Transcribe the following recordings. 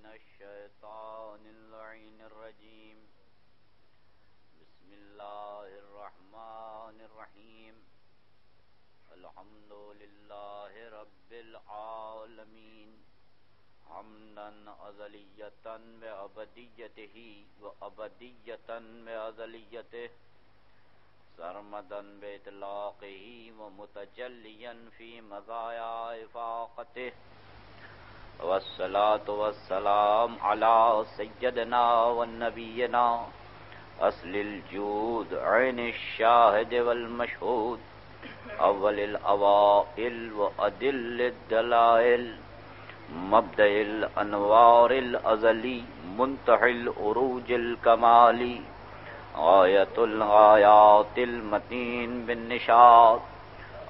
من الشيطان اللعين الرجيم. بسم الله الرحمن الرحيم. الحمد لله رب العالمين. حمدا أذلية بأبديته، وأبدية بأذليته سرمدا بإطلاقه، ومتجليا في مزايا إفاقته. والصلاة والسلام على سيدنا والنبينا أصل الجود، عين الشاهد والمشهود. أول الأوائل وأدل الدلائل. مبدأ الأنوار الأزلي، منتهي الأروج الكمالي. غاية الغايات المتين بالنشاط.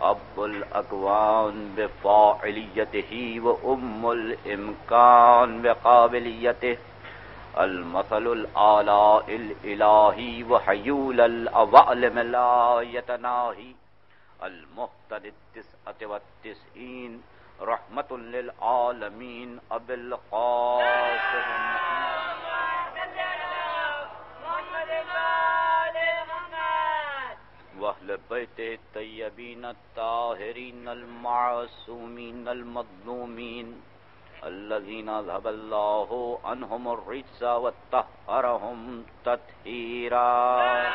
أب الأكوان بفاعليته وأم الإمكان بقابليته المثل الآلاء الإلهي وحيول الأوعلم لا يتناهي المهتد التسعة والتسعين رحمة للعالمين أبي القاسم محمد اللہ محمد اللہ واہل بیت الطیبین الطاہرین المعصومین المظلومین الذين ذهب الله عنهم الرجس وطهرهم تطهيرا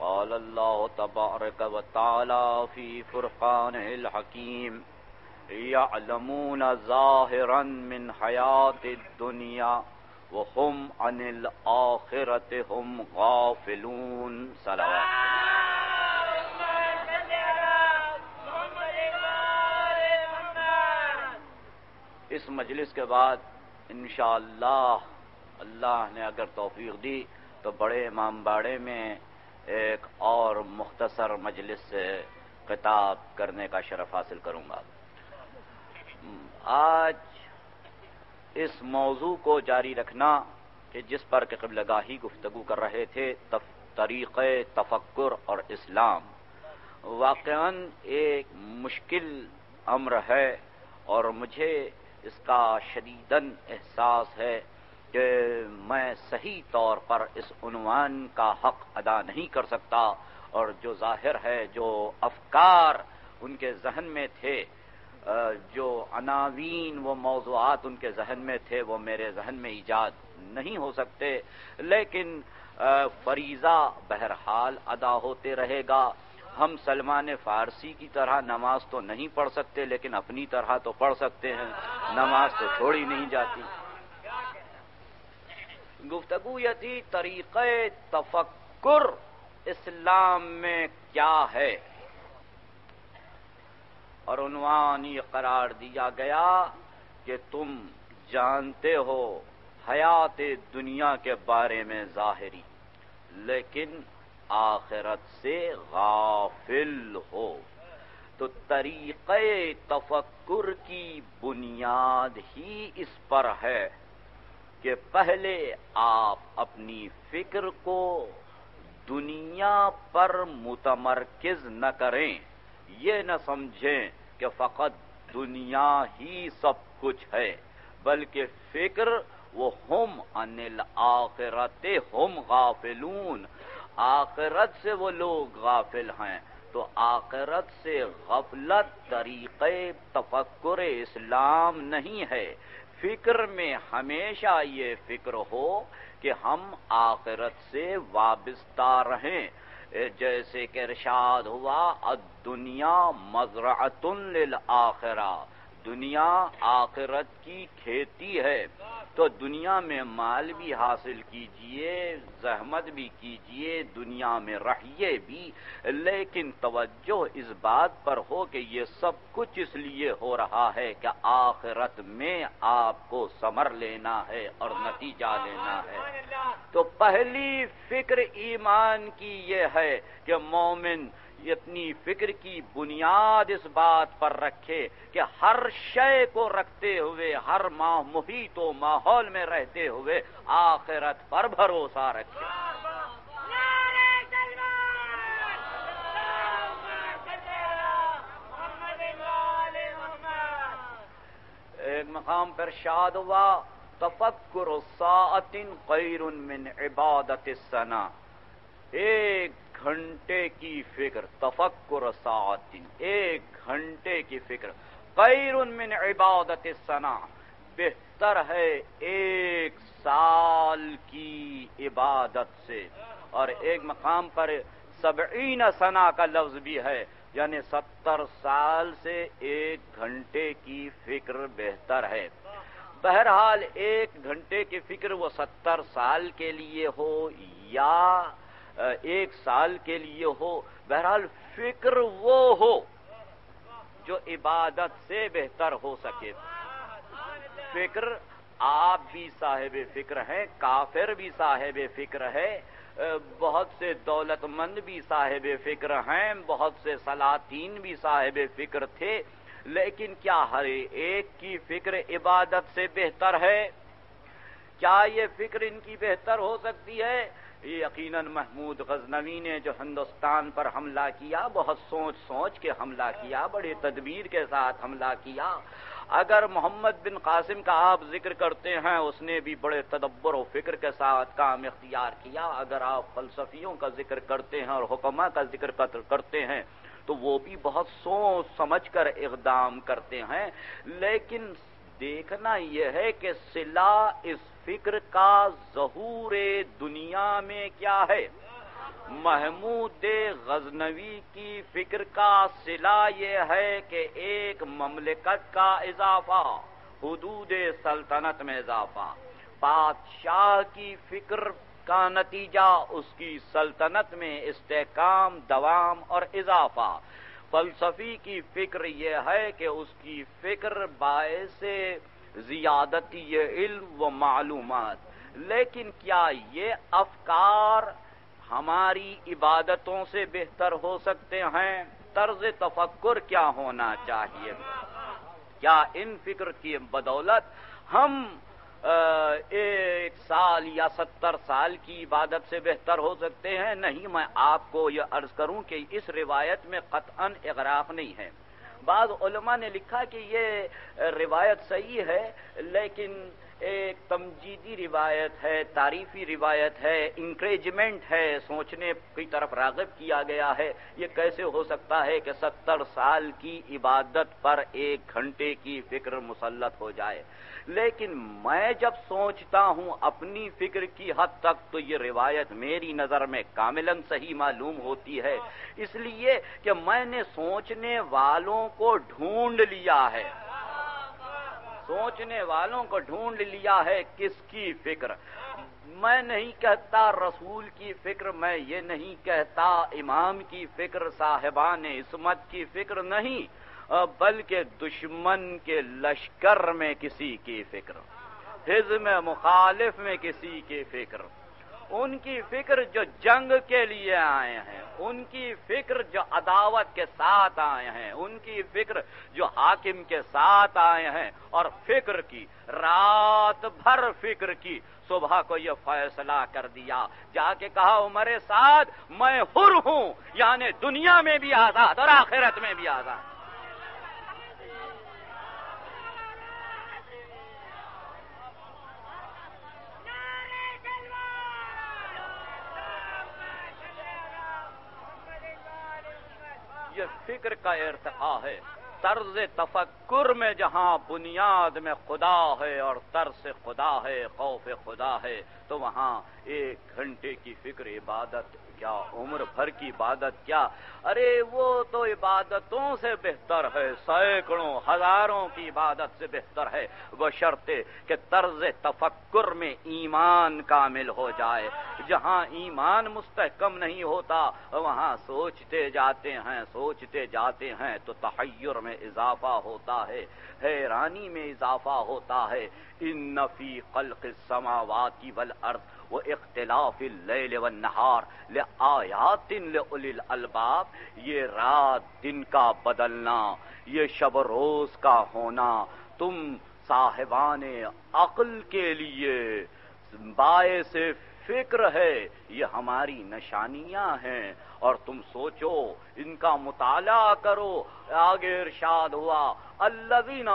قال الله تبارك وتعالى في فرقانه الحكيم يعلمون ظاهرا من حياة الدنيا وهم عن الآخرة هم غافلون. صلوات. اس مجلس کے بعد انشاءاللہ اللہ نے اگر توفیق دی تو بڑے امام باڑے میں ایک اور مختصر مجلس سے خطاب کرنے کا شرف حاصل کروں گا. آج اس موضوع کو جاری رکھنا کہ جس پر کہ قبل گاہی گفتگو کر رہے تھے طریق تفکر اور اسلام۔ واقع ایک مشکل امر ہے اور مجھے اس کا شدیدن احساس ہے کہ میں صحیح طور پر اس عنوان کا حق ادا نہیں کر سکتا اور جو ظاہر ہے، جو افکار ان کے ذہن میں تھے جو عناوین وہ موضوعات ان کے ذہن میں تھے، وہ میرے ذہن میں ایجاد نہیں ہو سکتے۔ لیکن فریضہ بہرحال ادا ہوتے رہے گا۔ ہم سلمان فارسی کی طرح نماز تو نہیں پڑھ سکتے، لیکن اپنی طرح تو پڑھ سکتے ہیں۔ نماز تو چھوڑی نہیں جاتی۔ گفتگو یہ تھی طریقہ تفکر اسلام میں کیا ہے؟ اور عنوان یہ قرار دیا گیا کہ تم جانتے ہو حیات دنیا کے بارے میں ظاہری، لیکن آخرت سے غافل ہو۔ تو طریقہ تفکر کی بنیاد ہی اس پر ہے کہ پہلے آپ اپنی فکر کو دنیا پر متمرکز نہ کریں۔ یہ نہ سمجھیں کہ فقط دنیا ہی سب کچھ ہے، بلکہ فکر وہ ہم انل آخرت ہم غافلون۔ آخرت سے وہ لوگ غافل ہیں، تو آخرت سے غفلت طریقے تفکر اسلام نہیں ہے۔ فکر میں ہمیشہ یہ فکر ہو کہ ہم آخرت سے وابستہ رہیں۔ جیسے کہ ارشاد ہوا دنیا مزرعت للآخرہ، دنیا آخرت کی کھیتی ہے۔ تو دنیا میں مال بھی حاصل کیجیے، زحمت بھی کیجیے، دنیا میں رہیے بھی۔ لیکن توجہ اس بات پر ہو کہ یہ سب کچھ اس لیے ہو رہا ہے کہ آخرت میں آپ کو سمر لینا ہے اور نتیجہ لینا ہے۔ تو پہلی فکر ایمان کی یہ ہے کہ مومن اپنی فکر کی بنیاد اس بات پر رکھے کہ ہر شے کو رکھتے ہوئے، ہر ماہ محیط و ماحول میں رہتے ہوئے آخرت پر بھروسہ رکھے۔ ایک مقام پر شاد ہوا، تفکر ساعت خیر من عبادت سنا ایک گھنٹے کی فکر، تفکر ساعتن ایک گھنٹے کی فکر۔ خیر من عبادت السنا بہتر ہے ایک سال کی عبادت سے۔ اور ایک مقام پر سبعین سنا کا لفظ بھی ہے یعنی ستر سال سے ایک گھنٹے کی فکر بہتر ہے۔ بہرحال ایک گھنٹے کی فکر وہ ستر سال کے لیے ہو یا ایک سال کے لیے ہو۔ بہرحال فکر وہ ہو جو عبادت سے بہتر ہو سکے۔ فکر، آپ بھی صاحب فکر ہیں، کافر بھی صاحب فکر ہے۔ بہت سے دولت مند بھی صاحب فکر ہیں، بہت سے سلاطین بھی صاحب فکر تھے۔ لیکن کیا ہر ایک کی فکر عبادت سے بہتر ہے؟ کیا یہ فکر ان کی بہتر ہو سکتی ہے؟ یہ یقیناً محمود غزنوی نے جو ہندوستان پر حملہ کیا، بہت سوچ سوچ کے حملہ کیا، بڑے تدبیر کے ساتھ حملہ کیا۔ اگر محمد بن قاسم کا آپ ذکر کرتے ہیں، اس نے بھی بڑے تدبر و فکر کے ساتھ کام اختیار کیا۔ اگر آپ فلسفیوں کا ذکر کرتے ہیں اور حکمہ کا ذکر کرتے ہیں، تو وہ بھی بہت سوچ سمجھ کر اقدام کرتے ہیں۔ لیکن دیکھنا یہ ہے کہ سلا اس فکر کا ظہور دنیا میں کیا ہے؟ محمود غزنوی کی فکر کا سلا یہ ہے کہ ایک مملکت کا اضافہ، حدود سلطنت میں اضافہ۔ بادشاہ کی فکر کا نتیجہ، اس کی سلطنت میں استحکام، دوام اور اضافہ۔ فلسفی کی فکر یہ ہے کہ اس کی فکر باعث زیادتی علم و معلومات۔ لیکن کیا یہ افکار ہماری عبادتوں سے بہتر ہو سکتے ہیں؟ طرز تفکر کیا ہونا چاہیے؟ کیا ان فکر کی بدولت ہم ایک سال یا ستر سال کی عبادت سے بہتر ہو سکتے ہیں؟ نہیں، میں آپ کو یہ عرض کروں کہ اس روایت میں قطعا اغراق نہیں ہے۔ بعض علماء نے لکھا کہ یہ روایت صحیح ہے لیکن ایک تمجیدی روایت ہے، تعریفی روایت ہے انکریجمنٹ ہے، سوچنے کی طرف راغب کیا گیا ہے۔ یہ کیسے ہو سکتا ہے کہ ستر سال کی عبادت پر ایک گھنٹے کی فکر مسلط ہو جائے؟ لیکن میں جب سوچتا ہوں اپنی فکر کی حد تک تو یہ روایت میری نظر میں کاملا صحیح معلوم ہوتی ہے۔ اس لیے کہ میں نے سوچنے والوں کو ڈھونڈ لیا ہے۔ سوچنے والوں کو ڈھونڈ لیا ہے کس کی فکر۔ میں نہیں کہتا رسول کی فکر، میں یہ نہیں کہتا امام کی فکر، صاحبان عصمت کی فکر نہیں، بلکہ دشمن کے لشکر میں کسی کی فکر۔ حزم مخالف میں کسی کی فکر۔ ان کی فکر جو جنگ کے لیے آئے ہیں، ان کی فکر جو عداوت کے ساتھ آئے ہیں، ان کی فکر جو حاکم کے ساتھ آئے ہیں، اور فکر کی، رات بھر فکر کی، صبح کو یہ فیصلہ کر دیا۔ جا کے کہا، عمر ساتھ میں حر ہوں یعنی دنیا میں بھی آزاد اور آخرت میں بھی آزاد۔ یہ فکر کا ارتقا ہے۔ طرز تفکر میں جہاں بنیاد میں خدا ہے اور طرز خدا ہے، خوف خدا ہے، تو وہاں ایک گھنٹے کی فکر عبادت کیا عمر بھر کی عبادت کیا؟ ارے وہ تو عبادتوں سے بہتر ہے، سینکڑوں، ہزاروں کی عبادت سے بہتر ہے۔ وہ شرط کہ طرز تفکر میں ایمان کامل ہو جائے۔ جہاں ایمان مستحکم نہیں ہوتا، وہاں سوچتے جاتے ہیں، سوچتے جاتے ہیں تو تحیر میں اضافہ ہوتا ہے، حیرانی میں اضافہ ہوتا ہے۔ ان نفی خلق السماوات والارض وہ اختلاف اللیل والنہار لآیات لأولی الالباب یہ رات دن کا بدلنا، یہ شب روز کا ہونا، تم صاحبان عقل کے لیے باعث فکر ہے، یہ ہماری نشانیاں ہیں، اور تم سوچو، ان کا مطالعہ کرو، آگے ارشاد ہوا، الذین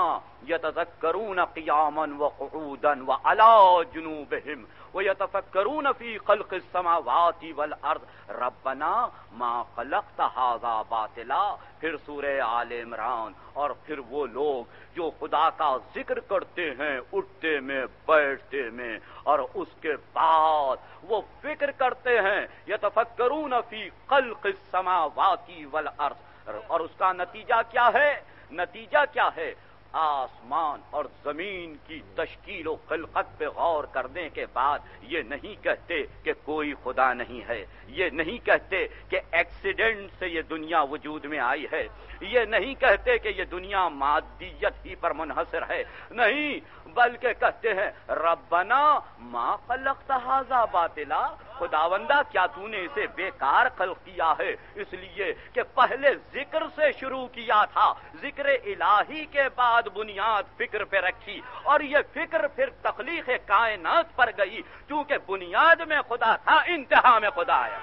یتذکرون قیاما وقعودا وعلا جنوبہم ويتفكرون في خلق السماوات والارض ربنا ما خلقت هذا باطلا. پھر سورہ آل عمران اور پھر وہ لوگ جو خدا کا ذکر کرتے ہیں، اٹھتے میں، بیٹھتے میں، اور اس کے بعد وہ فکر کرتے ہیں یتفکرون فی خلق السماوات والارض اور اس کا نتیجہ کیا ہے؟ نتیجہ کیا ہے؟ آسمان اور زمین کی تشکیل و خلقت پہ غور کرنے کے بعد یہ نہیں کہتے کہ کوئی خدا نہیں ہے، یہ نہیں کہتے کہ ایکسیڈنٹ سے یہ دنیا وجود میں آئی ہے۔ یہ نہیں کہتے کہ یہ دنیا مادیت ہی پر منحصر ہے۔ نہیں، بلکہ کہتے ہیں، ربنا ما خلقت هذا باطلا خداوندہ کیا تو نے اسے بیکار خلق کیا ہے؟ اس لیے کہ پہلے ذکر سے شروع کیا تھا، ذکر الہی کے بعد بنیاد فکر پہ رکھی، اور یہ فکر پھر تخلیق کائنات پر گئی کیونکہ بنیاد میں خدا تھا، انتہا میں خدا آیا۔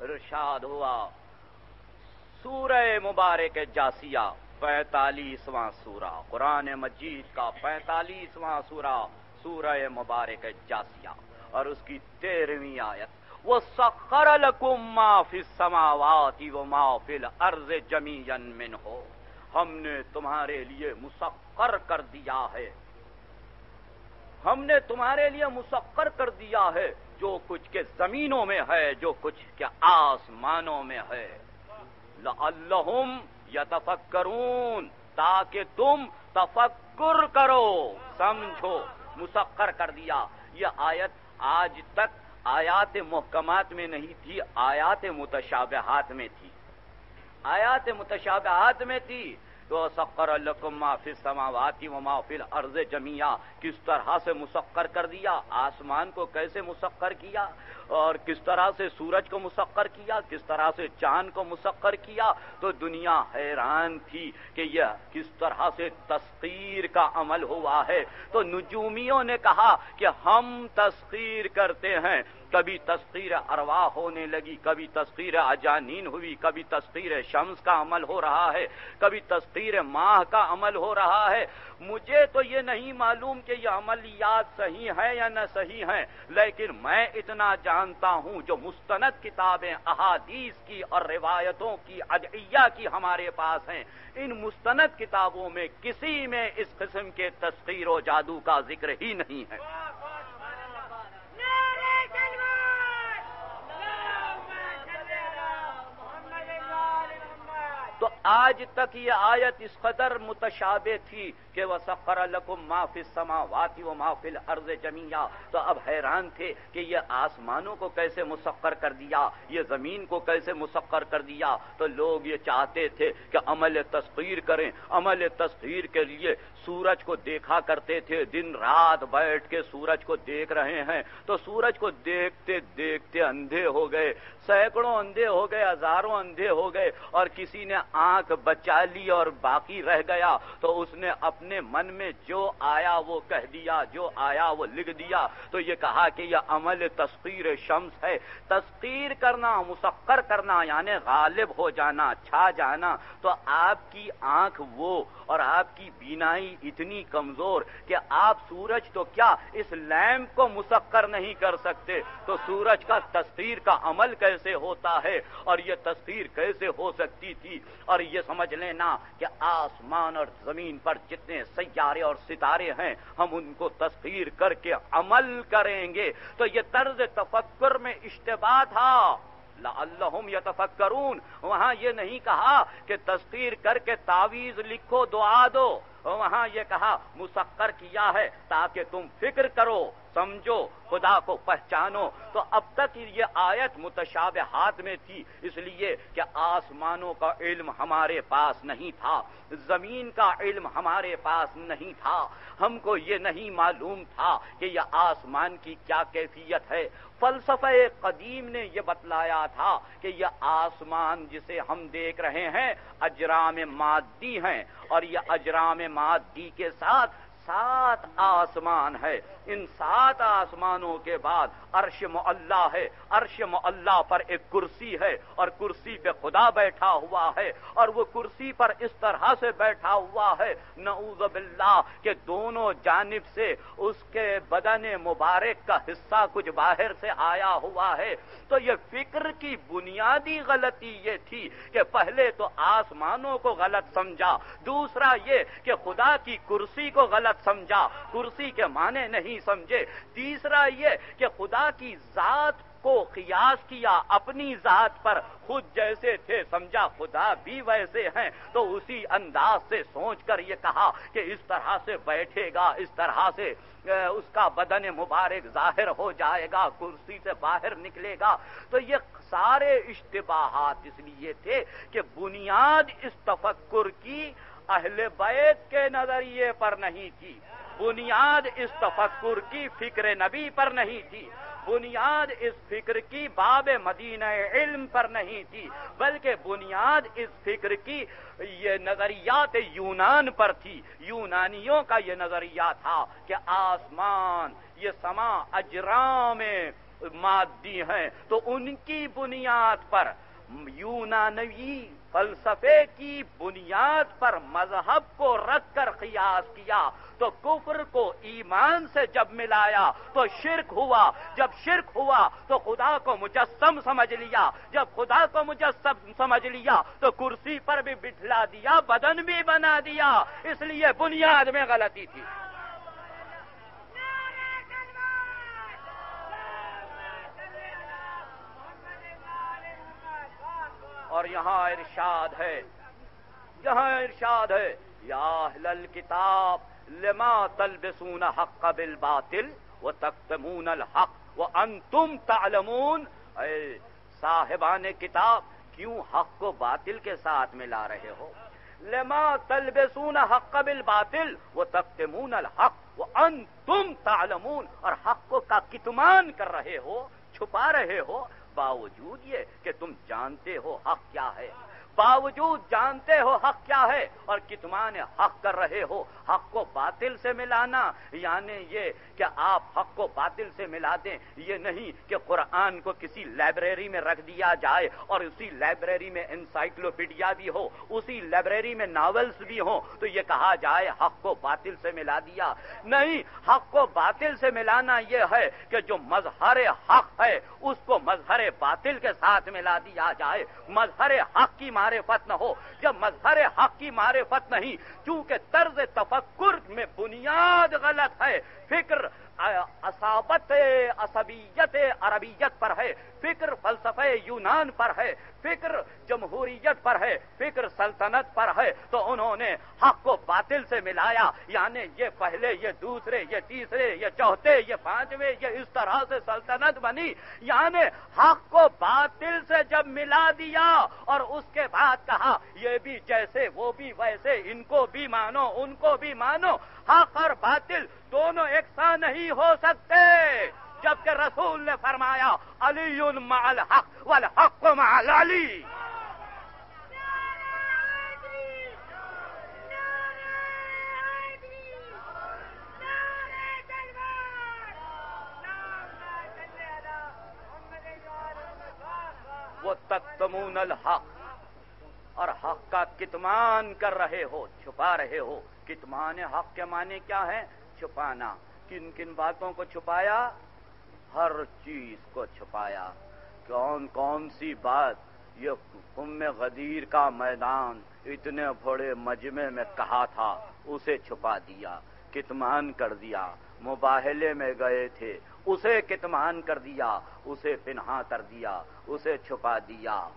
ارشاد ہوا۔ سورہ مبارک جاسیہ، پینتالیسواں سورہ۔ قرآن مجید کا پینتالیسواں سورہ سورہ مبارک جاسیہ۔ اور اس کی تیرہویں آیت وہ سخر ما فی السماوات و ما فی الارض جمیعا من ہو ہم نے تمہارے لیے مسخر کر دیا ہے۔ ہم نے تمہارے لیے مسخر کر دیا ہے۔ جو کچھ کے زمینوں میں ہے، جو کچھ کے آسمانوں میں ہے۔ لعلہم یتفکرون، تاکہ تم تفکر کرو۔ سمجھو، مسخر کر دیا۔ یہ آیت آج تک آیات محکمات میں نہیں تھی، آیات متشابہات میں تھی۔ آیات متشابہات میں تھی۔ تو سقر ما فی السماوات و ما فی الارض جميعا۔ کس طرح سے مسخر کر دیا؟ آسمان کو کیسے مسخر کیا؟ اور کس طرح سے سورج کو مسخر کیا؟ کس طرح سے چاند کو مسخر کیا؟ تو دنیا حیران تھی کہ یہ کس طرح سے تسخیر کا عمل ہوا ہے۔ تو نجومیوں نے کہا کہ ہم تسخیر کرتے ہیں۔ کبھی تسخیر ارواح ہونے لگی، کبھی تسخیر اجانین ہوئی، کبھی تسخیر شمس کا عمل ہو رہا ہے، کبھی تسخیر ماہ کا عمل ہو رہا ہے۔ مجھے تو یہ نہیں معلوم کہ یہ عملیات صحیح ہے یا نہ صحیح ہیں، لیکن میں اتنا جانتا ہوں جو مستند کتابیں، احادیث کی اور روایتوں کی، ادعیہ کی ہمارے پاس ہیں۔ ان مستند کتابوں میں کسی میں اس قسم کے تسخیر و جادو کا ذکر ہی نہیں ہے۔ تو آج تک یہ آیت اس قدر متشابہ تھی کہ وہ سفر القم معافی سماواتی و محفل عرض جمیا تو اب حیران تھے کہ یہ آسمانوں کو کیسے مسخر کر دیا، یہ زمین کو کیسے مسخر کر دیا۔ تو لوگ یہ چاہتے تھے کہ عمل تصویر کریں، عمل تصویر کے لیے سورج کو دیکھا کرتے تھے، دن رات بیٹھ کے سورج کو دیکھ رہے ہیں۔ تو سورج کو دیکھتے دیکھتے اندھے ہو گئے، سینکڑوں اندھے ہو گئے، ہزاروں اندھے ہو گئے، اور کسی نے آنکھ بچا لی اور باقی رہ گیا۔ تو اس نے اپنے من میں جو آیا وہ کہہ دیا، جو آیا وہ لکھ دیا۔ تو یہ کہا کہ یہ عمل تسخیر شمس ہے۔ تسخیر کرنا، مسخر کرنا یعنی غالب ہو جانا، چھا جانا۔ تو آپ کی آنکھ وہ اور آپ کی بینائی اتنی کمزور کہ آپ سورج تو کیا اس لیمپ کو مسخر نہیں کر سکتے؟ تو سورج کا تصویر کا عمل کیسے ہوتا ہے؟ اور یہ تصویر کیسے ہو سکتی تھی؟ اور یہ سمجھ لینا کہ آسمان اور زمین پر جتنے سیارے اور ستارے ہیں، ہم ان کو تصویر کر کے عمل کریں گے۔ تو یہ طرز تفکر میں اشتباہ تھا۔ لعلہم یتفکرون۔ وہاں یہ نہیں کہا کہ تصویر کر کے تعویز لکھو، دعا دو۔ وہاں یہ کہا مسکر کیا ہے تاکہ تم فکر کرو۔ سمجھو، خدا کو پہچانو۔ تو اب تک یہ آیت متشاب ہاتھ میں تھی، اس لیے کہ آسمانوں کا علم ہمارے پاس نہیں تھا، زمین کا علم ہمارے پاس نہیں تھا۔ ہم کو یہ نہیں معلوم تھا کہ یہ آسمان کی کیا کیفیت ہے۔ فلسفہ قدیم نے یہ بتلایا تھا کہ یہ آسمان جسے ہم دیکھ رہے ہیں، اجرام مادی ہیں۔ اور یہ اجرام مادی کے ساتھ سات آسمان ہے۔ ان سات آسمانوں کے بعد عرش معلہ ہے۔ عرش معلہ پر ایک کرسی ہے اور کرسی پہ خدا بیٹھا ہوا ہے اور وہ کرسی پر اس طرح سے بیٹھا ہوا ہے۔ نعوذ باللہ کہ دونوں جانب سے اس کے بدن مبارک کا حصہ کچھ باہر سے آیا ہوا ہے۔ تو یہ فکر کی بنیادی غلطی یہ تھی کہ پہلے تو آسمانوں کو غلط سمجھا، دوسرا یہ کہ خدا کی کرسی کو غلط سمجھا، کرسی کے معنی نہیں سمجھے۔ تیسرا یہ کہ خدا کی ذات کو قیاس کیا اپنی ذات پر۔ خود جیسے تھے سمجھا، خدا بھی ویسے ہیں۔ تو اسی انداز سے سوچ کر یہ کہا کہ اس طرح سے بیٹھے گا، اس طرح سے اس کا بدن مبارک ظاہر ہو جائے گا، کرسی سے باہر نکلے گا۔ تو یہ سارے اشتباہات اس لیے تھے کہ بنیاد اس تفکر کی اہل بیت کے نظریے پر نہیں تھی۔ بنیاد اس تفکر کی فکر نبی پر نہیں تھی۔ بنیاد اس فکر کی باب مدینہ علم پر نہیں تھی۔ بلکہ بنیاد اس فکر کی یہ نظریات یونان پر تھی۔ یونانیوں کا یہ نظریہ تھا کہ آسمان، یہ سما اجرام مادی ہیں۔ تو ان کی بنیاد پر یونانوی فلسفے کی بنیاد پر مذہب کو رکھ کر قیاس کیا، تو کفر کو ایمان سے جب ملایا تو شرک ہوا، جب شرک ہوا تو خدا کو مجسم سمجھ لیا، جب خدا کو مجسم سمجھ لیا تو کرسی پر بھی بٹھلا دیا، بدن بھی بنا دیا، اس لیے بنیاد میں غلطی تھی۔ اور یہاں ارشاد ہے۔ یہاں ارشاد ہے۔ یا اہل کتاب لما تلبسون حق بالباطل و الحق و انتم تعلمون۔ اے صاحبان کتاب، کیوں حق کو باطل کے ساتھ ملا رہے ہو؟ لما تلبسون حق بالباطل و تختمون الحق و انتم تعلمون۔ اور حق کو کا کتمان کر رہے ہو، چھپا رہے ہو باوجود یہ کہ تم جانتے ہو حق کیا ہے۔ باوجود جانتے ہو حق کیا ہے اور کتمان حق کر رہے ہو، حق کو باطل سے ملانا یعنی یہ کہ آپ حق کو باطل سے ملا دیں، یہ نہیں کہ قرآن کو کسی لائبریری میں رکھ دیا جائے اور اسی لائبریری میں انسائکلوپیڈیا بھی ہو، اسی لائبریری میں ناولس بھی ہوں، تو یہ کہا جائے حق کو باطل سے ملا دیا۔ نہیں، حق کو باطل سے ملانا یہ ہے کہ جو مظہر حق ہے، اس کو مظہر باطل کے ساتھ ملا دیا جائے۔ مظہر حق کی معرفت نہ ہو، جب مظہر حق کی معرفت نہیں، چونکہ طرز تفکر میں بنیاد غلط ہے، فکر اصابت عصبیت عربیت پر ہے، فکر فلسفہ یونان پر ہے، فکر جمہوریت پر ہے، فکر سلطنت پر ہے، تو انہوں نے حق کو باطل سے ملایا یعنی یہ پہلے، یہ دوسرے، یہ تیسرے، یہ چوتھے، یہ پانچویں، یہ اس طرح سے سلطنت بنی یعنی حق کو باطل سے جب ملا دیا، اور اس کے بعد کہا، یہ بھی جیسے، وہ بھی ویسے، ان کو بھی مانو، ان کو بھی مانو حق اور باطل دونوں ایک سا نہیں ہو سکتے۔ جبکہ رسول نے فرمایا علی مع الحق والحق مع علی وہ تختمون الحق اور حق کا کتمان کر رہے ہو، چھپا رہے ہو۔ کتمان حق کے معنی کیا ہے چھپانا۔ کن کن باتوں کو چھپایا؟ ہر چیز کو چھپایا۔ کون کون سی بات؟ یہ ام غدیر کا میدان اتنے بڑے مجمے میں کہا تھا، اسے چھپا دیا کتمان کر دیا۔ مباہلے میں گئے تھے۔ اسے کتمان کر دیا، اسے پنہا کر دیا، اسے چھپا دیا۔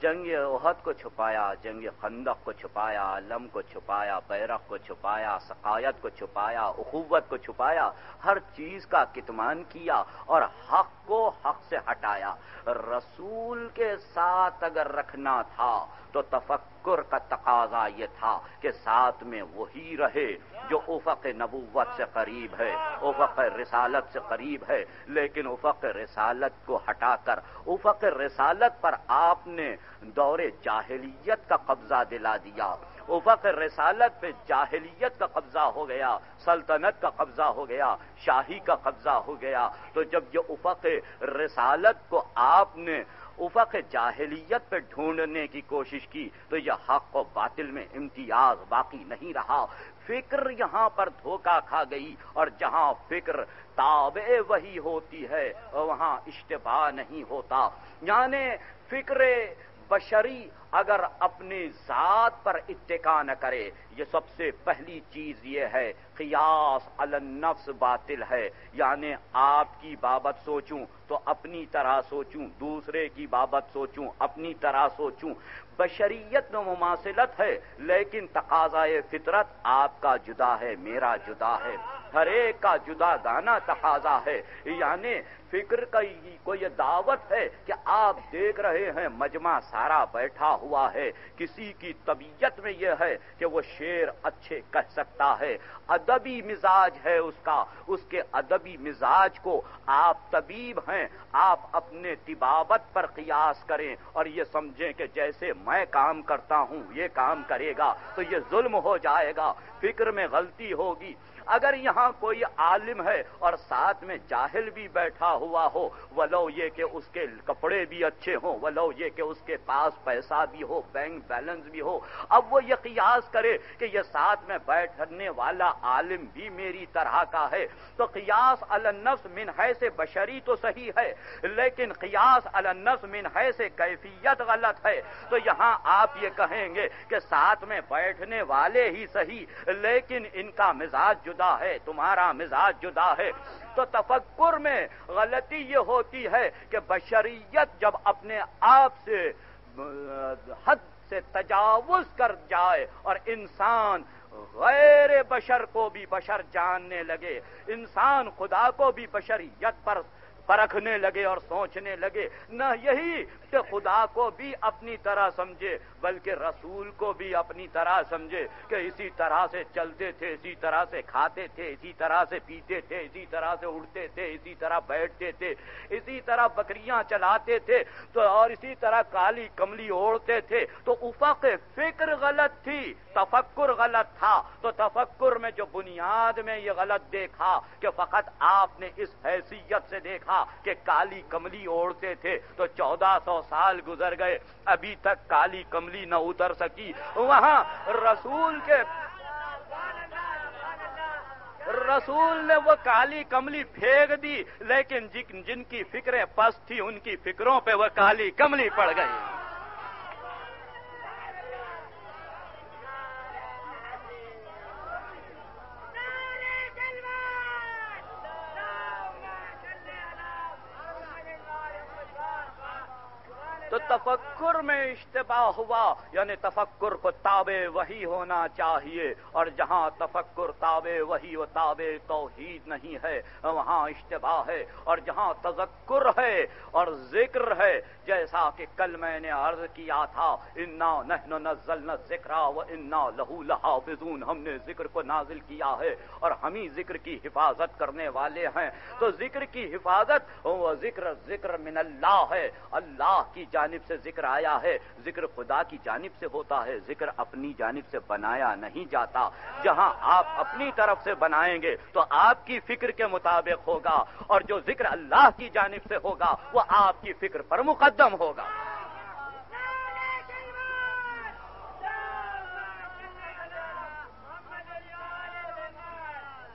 جنگ عہد کو چھپایا، جنگ خندق کو چھپایا، علم کو چھپایا بیرق کو چھپایا، سقایت کو چھپایا، اخوت کو چھپایا، ہر چیز کا کتمان کیا اور حق کو حق سے ہٹایا۔ رسول کے ساتھ اگر رکھنا تھا تو تفکر کا تقاضا یہ تھا کہ ساتھ میں وہی رہے جو افق نبوت سے قریب ہے، افق رسالت سے قریب ہے، لیکن افق رسالت کو ہٹا کر، افق رسالت پر آپ نے دور جاہلیت کا قبضہ دلا دیا۔ افق رسالت پہ جاہلیت کا قبضہ ہو گیا، سلطنت کا قبضہ ہو گیا، شاہی کا قبضہ ہو گیا۔ تو جب یہ افق رسالت کو آپ نے افق جاہلیت پہ ڈھونڈنے کی کوشش کی تو یہ حق و باطل میں امتیاز باقی نہیں رہا۔ فکر یہاں پر دھوکہ کھا گئی اور جہاں فکر تابع وہی ہوتی ہے، وہاں اشتباہ نہیں ہوتا۔ یعنی فکر بشری اگر اپنی ذات پر اتکا نہ کرے، یہ سب سے پہلی چیز یہ ہے، قیاس النفس باطل ہے۔ یعنی آپ کی بابت سوچوں تو اپنی طرح سوچوں، دوسرے کی بابت سوچوں، اپنی طرح سوچوں۔ بشریت میں مماثلت ہے، لیکن تقاضائے فطرت آپ کا جدا ہے، میرا جدا ہے۔ ہر ایک کا جدا گانا تقاضا ہے۔ یعنی فکر کا کوئی دعوت ہے کہ آپ دیکھ رہے ہیں مجمع سارا بیٹھا ہوا ہے، کسی کی طبیعت میں یہ ہے کہ وہ شیر اچھے کہہ سکتا ہے۔ ادبی مزاج ہے اس کا، اس کے ادبی مزاج کو آپ طبیب ہیں، آپ اپنے طبابت پر قیاس کریں اور یہ سمجھیں کہ جیسے میں کام کرتا ہوں، یہ کام کرے گا تو یہ ظلم ہو جائے گا، فکر میں غلطی ہوگی۔ اگر یہاں کوئی عالم ہے اور ساتھ میں جاہل بھی بیٹھا ہوا ہو، ولو یہ کہ اس کے کپڑے بھی اچھے ہوں، ولو یہ کہ اس کے پاس پیسہ بھی ہو، بینک بیلنس بھی ہو، اب وہ یہ قیاس کرے کہ یہ ساتھ میں بیٹھنے والا عالم بھی میری طرح کا ہے۔ تو قیاس النفس من سے بشری تو صحیح ہے، لیکن قیاس النفس من سے کیفیت غلط ہے۔ تو یہاں آپ یہ کہیں گے کہ ساتھ میں بیٹھنے والے ہی صحیح، لیکن ان کا مزاج جو جدا ہے، تمہارا مزاج جدا ہے۔ تو تفکر میں غلطی یہ ہوتی ہے کہ بشریت جب اپنے آپ سے، حد سے تجاوز کر جائے اور انسان غیر بشر کو بھی بشر جاننے لگے، انسان خدا کو بھی بشریت پر پرکھنے لگے اور سوچنے لگے۔ نہ یہی کہ خدا کو بھی اپنی طرح سمجھے، بلکہ رسول کو بھی اپنی طرح سمجھے کہ اسی طرح سے چلتے تھے، اسی طرح سے کھاتے تھے، اسی طرح سے پیتے تھے، اسی طرح سے اڑتے تھے، اسی طرح بیٹھتے تھے، اسی طرح بکریاں چلاتے تھے، تو اور اسی طرح کالی کملی اوڑھتے تھے۔ تو افق فکر غلط تھی۔ تفکر غلط تھا تو تفکر میں جو بنیاد میں یہ غلط دیکھا کہ فقط آپ نے اس حیثیت سے دیکھا کہ کالی کملی اوڑھتے تھے تو چودہ سو سال گزر گئے، ابھی تک کالی کملی نہ اتر سکی۔ وہاں رسول کے رسول نے وہ کالی کملی پھینک دی، لیکن جن کی فکریں پس تھی، ان کی فکروں پہ وہ کالی کملی پڑ گئی۔ تو تفکر میں اشتباہ ہوا یعنی تفکر کو تابع وہی ہونا چاہیے۔ اور جہاں تفکر تابع وہی و تابع توحید نہیں ہے، وہاں اشتباہ ہے۔ اور جہاں تذکر ہے اور ذکر ہے، جیسا کہ کل میں نے عرض کیا تھا، انا نحن نزلنا ذکر و انا لہو لحافظون۔ ہم نے ذکر کو نازل کیا ہے اور ہم ہی ذکر کی حفاظت کرنے والے ہیں۔ تو ذکر کی حفاظت، وہ ذکر ذکر من اللہ ہے۔ اللہ کی جانب سے ذکر آیا ہے۔ ذکر خدا کی جانب سے ہوتا ہے۔ ذکر اپنی جانب سے بنایا نہیں جاتا۔ جہاں آپ اپنی طرف سے بنائیں گے تو آپ کی فکر کے مطابق ہوگا اور جو ذکر اللہ کی جانب سے ہوگا وہ آپ کی فکر پر مقدم ہوگا۔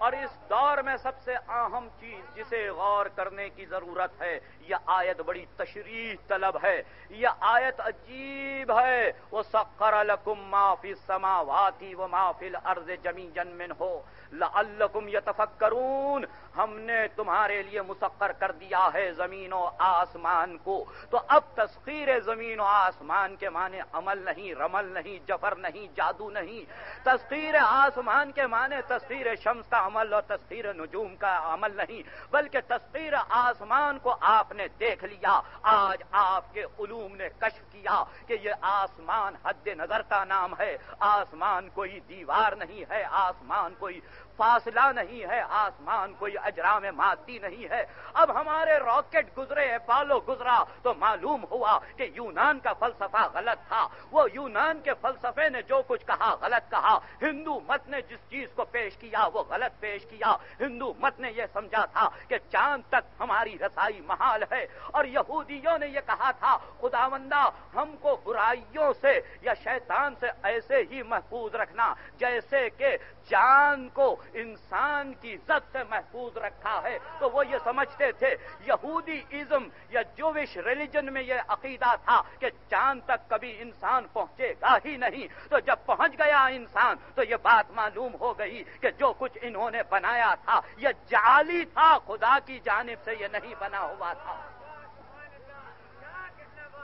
اور اس دور میں سب سے اہم چیز جسے غور کرنے کی ضرورت ہے، یہ آیت بڑی تشریح طلب ہے۔ یہ آیت عجیب ہے۔ وہ سکر الکم معافی سماواتی و معافل ارض جمی جنمن ہو لعلکم یتفکرون، ہم نے تمہارے لیے مسخر کر دیا ہے زمین و آسمان کو۔ تو اب تسخیر زمین و آسمان کے معنی عمل نہیں، رمل نہیں، جفر نہیں، جادو نہیں۔ تسخیر آسمان کے معنی تصویر شمس کا عمل اور تصویر نجوم کا عمل نہیں، بلکہ تصویر آسمان کو آپ نے دیکھ لیا۔ آج آپ کے علوم نے کشف کیا کہ یہ آسمان حد نظر کا نام ہے۔ آسمان کوئی دیوار نہیں ہے، آسمان کوئی فاصلہ نہیں ہے، آسمان کوئی اجرام مادی نہیں ہے۔ اب ہمارے راکٹ گزرے، پالو گزرا تو معلوم ہوا کہ یونان کا فلسفہ غلط تھا۔ وہ یونان کے فلسفے نے جو کچھ کہا، غلط کہا۔ ہندو مت نے جس چیز کو پیش کیا، وہ غلط پیش کیا۔ ہندو مت نے یہ سمجھا تھا کہ چاند تک ہماری رسائی محال ہے۔ اور یہودیوں نے یہ کہا تھا خدا مندہ ہم کو برائیوں سے یا شیطان سے ایسے ہی محفوظ رکھنا جیسے کہ چاند کو انسان کی عزت سے محفوظ رکھا ہے۔ تو وہ یہ سمجھتے تھے، یہودی ازم یا جوش ریلیجن میں یہ عقیدہ تھا کہ چاند تک کبھی انسان پہنچے گا ہی نہیں۔ تو جب پہنچ گیا انسان، تو یہ بات معلوم ہو گئی کہ جو کچھ انہوں نے بنایا تھا، یہ جعلی تھا، خدا کی جانب سے یہ نہیں بنا ہوا تھا۔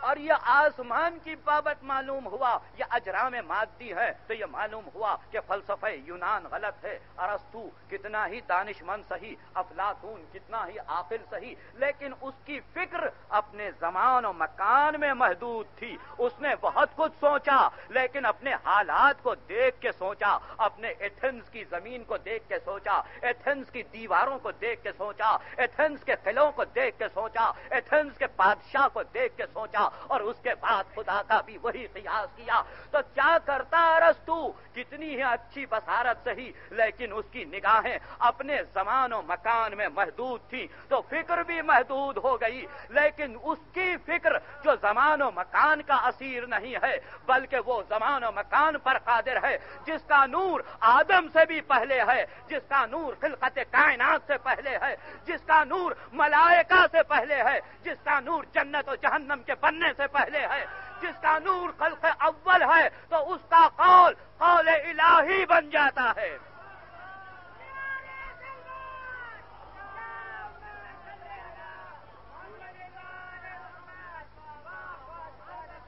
اور یہ آسمان کی بابت معلوم ہوا، یہ اجرام مادی ہے تو یہ معلوم ہوا کہ فلسفہ یونان غلط ہے۔ ارستو کتنا ہی دانش مند صحیح، افلاطون کتنا ہی عاقل صحیح، لیکن اس کی فکر اپنے زمان و مکان میں محدود تھی۔ اس نے بہت کچھ سوچا، لیکن اپنے حالات کو دیکھ کے سوچا، اپنے ایتھنس کی زمین کو دیکھ کے سوچا ایتھنس کی دیواروں کو دیکھ کے سوچا ایتھنس کے قلعوں کو دیکھ کے سوچا ایتھنس کے بادشاہ کو دیکھ کے سوچا۔ اور اس کے بعد خدا کا بھی وہی قیاس کیا۔ تو کیا کرتا رستو کتنی ہی اچھی بسارت صحیح لیکن اس کی نگاہیں اپنے زمان و مکان میں محدود تھی تو فکر بھی محدود ہو گئی، لیکن اس کی فکر جو زمان و مکان کا اسیر نہیں ہے، بلکہ وہ زمان و مکان پر قادر ہے، جس کا نور آدم سے بھی پہلے ہے، جس کا نور خلقت کائنات سے پہلے ہے، جس کا نور ملائکہ سے پہلے ہے، جس کا نور جنت و جہنم کے بن سے پہلے ہے۔ جس کا نور خلق اول ہے، تو اس کا قول قول الہی بن جاتا ہے۔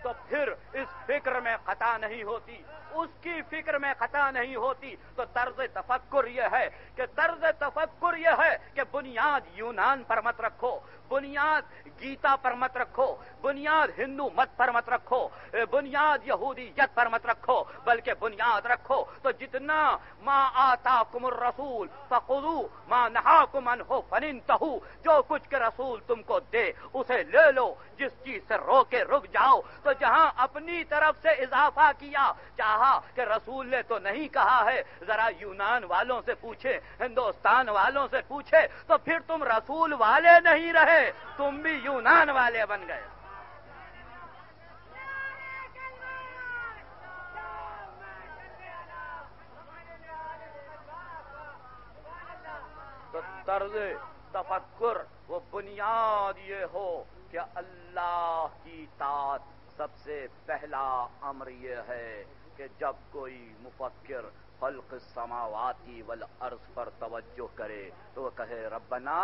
تو پھر اس فکر میں خطا نہیں ہوتی۔ اس کی فکر میں خطا نہیں ہوتی۔ تو طرز تفکر یہ ہے کہ طرز تفکر یہ ہے کہ بنیاد یونان پر مت رکھو۔ بنیاد گیتا پر مت رکھو، بنیاد ہندو مت پر مت رکھو، بنیاد یہودی یت پر مت رکھو، بلکہ بنیاد رکھو۔ تو جتنا ماں آتا کمر رسول فخو ماں نہا کمن ہو فنن تہو جو کچھ کے رسول تم کو دے، اسے لے لو، جس چیز سے رو کے رک جاؤ۔ تو جہاں اپنی طرف سے اضافہ کیا، چاہا کہ رسول نے تو نہیں کہا ہے، ذرا یونان والوں سے پوچھے، ہندوستان والوں سے پوچھے، تو پھر تم رسول والے نہیں رہے۔ تم بھی یونان والے بن گئے۔ تو طرز تفکر وہ بنیاد یہ ہو کہ اللہ کی تات سب سے پہلا امر یہ ہے کہ جب کوئی مفکر خلق سماواتی والارض پر توجہ کرے تو وہ کہے، ربنا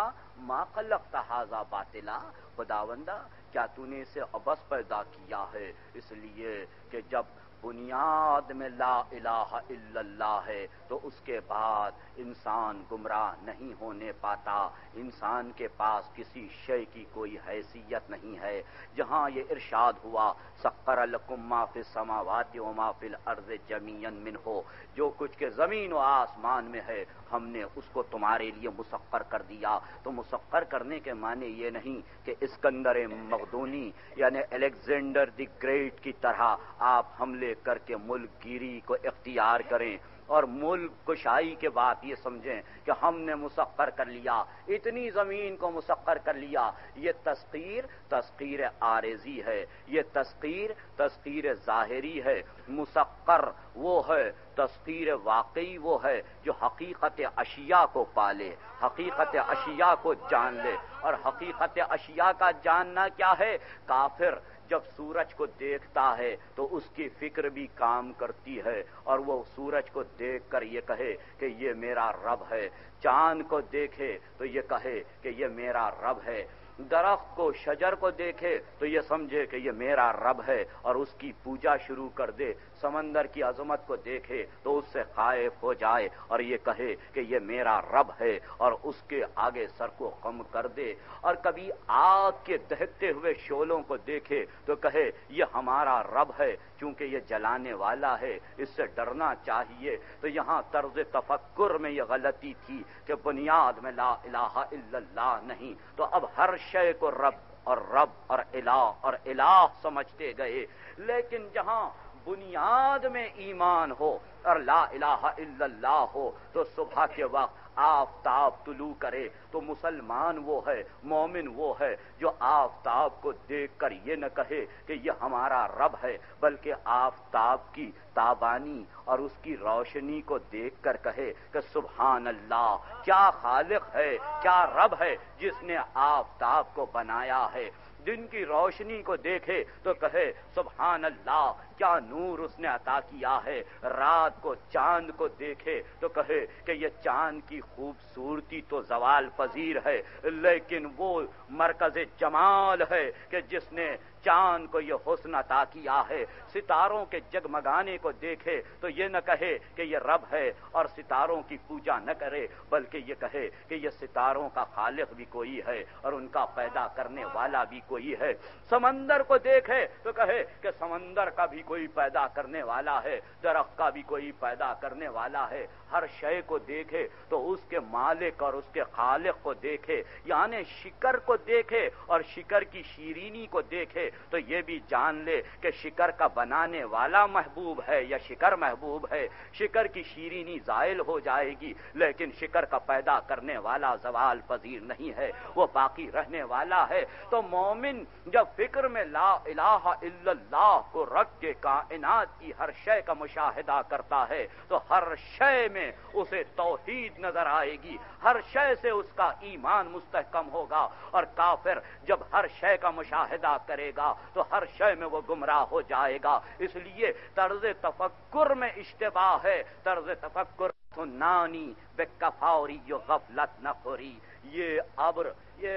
ما خلقت هذا باطلا، خداوندا، کیا تو نے اسے ابس پیدا کیا ہے؟ اس لیے کہ جب بنیاد میں لا الہ الا اللہ ہے تو اس کے بعد انسان گمراہ نہیں ہونے پاتا۔ انسان کے پاس کسی شے کی کوئی حیثیت نہیں ہے۔ جہاں یہ ارشاد ہوا سکر الکم ما فی السماوات و ما فی الارض جميعا من ہو جو کچھ کے زمین و آسمان میں ہے، ہم نے اس کو تمہارے لیے مسخر کر دیا۔ تو مسخر کرنے کے معنی یہ نہیں کہ اسکندر مغدونی یعنی الیگزینڈر دی گریٹ کی طرح آپ حملے کر کے ملک گیری کو اختیار کریں۔ اور ملک کشائی کے بات یہ سمجھیں کہ ہم نے مسخر کر لیا، اتنی زمین کو مسخر کر لیا۔ یہ تسخیر تسخیر آرزی ہے، یہ تسخیر تسخیر ظاہری ہے۔ مسخر وہ ہے تصویر واقعی وہ ہے جو حقیقت اشیاء کو پالے، حقیقت اشیاء کو جان لے۔ اور حقیقت اشیاء کا جاننا کیا ہے؟ کافر جب سورج کو دیکھتا ہے تو اس کی فکر بھی کام کرتی ہے اور وہ سورج کو دیکھ کر یہ کہے کہ یہ میرا رب ہے، چاند کو دیکھے تو یہ کہے کہ یہ میرا رب ہے۔ درخت کو، شجر کو دیکھے تو یہ سمجھے کہ یہ میرا رب ہے اور اس کی پوجا شروع کر دے، سمندر کی عظمت کو دیکھے تو اس سے خائف ہو جائے اور یہ کہے کہ یہ میرا رب ہے اور اس کے آگے سر کو کم کر دے اور کبھی آگ کے دہتے ہوئے شولوں کو دیکھے تو کہے یہ ہمارا رب ہے چونکہ یہ جلانے والا ہے، اس سے ڈرنا چاہیے۔ تو یہاں طرز تفکر میں یہ غلطی تھی کہ بنیاد میں لا الہ الا اللہ نہیں۔ تو اب ہر شے کو رب اور رب اور الہ اور الہ سمجھتے گئے۔ لیکن جہاں بنیاد میں ایمان ہو اور لا الہ الا اللہ ہو، تو صبح کے وقت آفتاب طلوع کرے تو مسلمان وہ ہے، مومن وہ ہے جو آفتاب کو دیکھ کر یہ نہ کہے کہ یہ ہمارا رب ہے، بلکہ آفتاب کی تابانی اور اس کی روشنی کو دیکھ کر کہے کہ سبحان اللہ، کیا خالق ہے، کیا رب ہے جس نے آفتاب کو بنایا ہے۔ دن کی روشنی کو دیکھے تو کہے سبحان اللہ کیا نور اس نے عطا کیا ہے؟ رات کو چاند کو دیکھے تو کہے کہ یہ چاند کی خوبصورتی تو زوال پذیر ہے، لیکن وہ مرکز جمال ہے کہ جس نے چاند کو یہ حسن عطا کیا ہے، ستاروں کے جگمگانے کو دیکھے تو یہ نہ کہے کہ یہ رب ہے اور ستاروں کی پوجا نہ کرے، بلکہ یہ کہے کہ یہ ستاروں کا خالق بھی کوئی ہے اور ان کا پیدا کرنے والا بھی کوئی ہے۔ سمندر کو دیکھے تو کہے کہ سمندر کا بھی کوئی پیدا کرنے والا ہے، درخت کا بھی کوئی پیدا کرنے والا ہے۔ ہر شے کو دیکھے تو اس کے مالک اور اس کے خالق کو دیکھے یعنی شکر کو دیکھے اور شکر کی شیرینی کو دیکھے تو یہ بھی جان لے کہ شکر کا بنانے والا محبوب ہے یا شکر محبوب ہے۔ شکر کی شیرینی زائل ہو جائے گی، لیکن شکر کا پیدا کرنے والا زوال پذیر نہیں ہے، وہ باقی رہنے والا ہے۔ تو مومن جب فکر میں لا الہ الا اللہ کو رکھ کے کائنات کی ہر شے کا مشاہدہ کرتا ہے، تو ہر شے میں اسے توحید نظر آئے گی۔ ہر شے سے اس کا ایمان مستحکم ہوگا اور کافر جب ہر شے کا مشاہدہ کرے گا تو ہر شے میں وہ گمراہ ہو جائے گا۔ اس لیے طرز تفکر میں اشتباہ ہے۔ طرز تفکر نانی، بے کفاوری جو غفلت نہ خوری۔ یہ ابر، یہ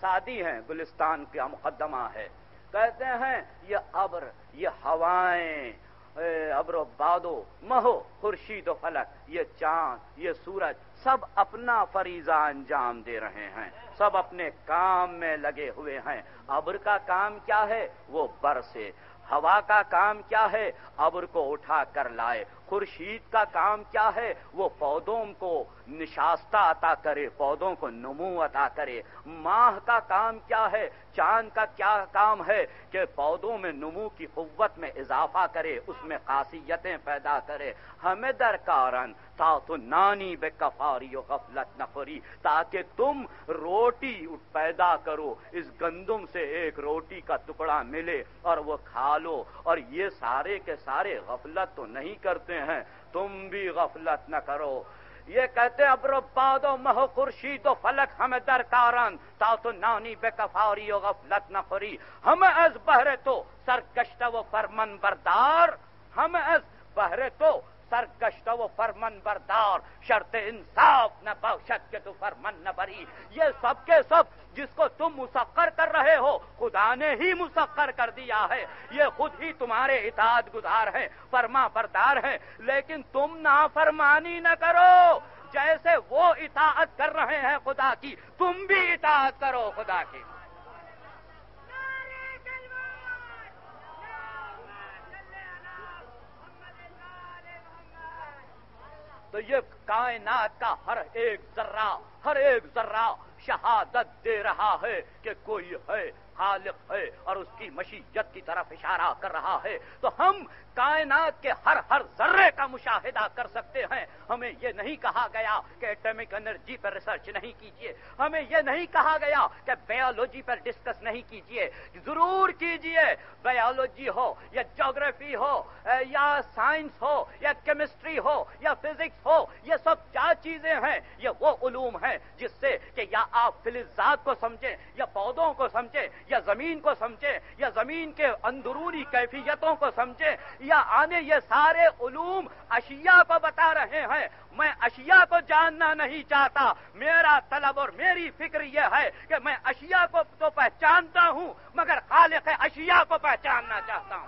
سادی ہیں، گلستان کا مقدمہ ہے۔ کہتے ہیں، یہ ابر، یہ ہوائیں ابر و بادو، مہو، خورشید و فلک، یہ چاند، یہ سورج، سب اپنا فریضہ انجام دے رہے ہیں۔ سب اپنے کام میں لگے ہوئے ہیں۔ ابر کا کام کیا ہے؟ وہ برسے ہوا کا کام کیا ہے؟ ابر کو اٹھا کر لائے۔ خورشید کا کام کیا ہے؟ وہ پودوں کو نشاستہ عطا کرے، پودوں کو نمو عطا کرے۔ ماہ کا کام کیا ہے؟ چاند کا کیا کام ہے؟ کہ پودوں میں نمو کی قوت میں اضافہ کرے، اس میں خاصیتیں پیدا کرے۔ ہمیں درکارن تا تو نانی بے کفاری و غفلت نفری، تاکہ تم روٹی پیدا کرو۔ اس گندم سے ایک روٹی کا ٹکڑا ملے اور وہ کھا لو۔ اور یہ سارے کے سارے غفلت تو نہیں کرتے ہیں۔ تم بھی غفلت نہ کرو۔ یہ کہتے ابرو پادو مہ خورشید و فلک ہمیں درکارن تا تو نانی بے کفاری و غفلت نہ خوری۔ ہمیں از بہرے تو سرکشت و فرمن بردار، ہمیں از بہرے تو سرکشت و فرمن بردار شرط انصاف نہ بخشت کے تو فرمن نہ بری۔ یہ سب کے سب جس کو تم مسخر کر رہے ہو، خدا نے ہی مسخر کر دیا ہے۔ یہ خود ہی تمہارے اطاعت گزار ہیں فرما بردار ہیں۔ لیکن تم نافرمانی نہ کرو۔ جیسے وہ اطاعت کر رہے ہیں خدا کی، تم بھی اطاعت کرو خدا کی۔ تو یہ کائنات کا ہر ایک ذرہ، ہر ایک ذرہ شہادت دے رہا ہے کہ کوئی ہے، خالق ہے اور اس کی مشیت کی طرف اشارہ کر رہا ہے۔ تو ہم کائنات کے ہر ہر ذرے کا مشاہدہ کر سکتے ہیں۔ ہمیں یہ نہیں کہا گیا کہ ایٹمک انرجی پر ریسرچ نہیں کیجیے ہمیں یہ نہیں کہا گیا کہ بایولوجی پر ڈسکس نہیں کیجیے ضرور کیجیے بایولوجی ہو یا جاگرفی ہو یا سائنس ہو، یا کیمسٹری ہو، یا فزکس ہو، یہ سب کیا چیزیں ہیں؟ یہ وہ علوم ہیں جس سے کہ یا آپ فلزات کو سمجھیں، یا پودوں کو سمجھیں، یا زمین کو سمجھیں، یا زمین کے اندرونی کیفیتوں کو سمجھیں یا آنے یہ سارے علوم اشیاء کو بتا رہے ہیں۔ میں اشیاء کو جاننا نہیں چاہتا۔ میرا طلب اور میری فکر یہ ہے کہ میں اشیاء کو تو پہچانتا ہوں، مگر خالق اشیاء کو پہچاننا چاہتا ہوں۔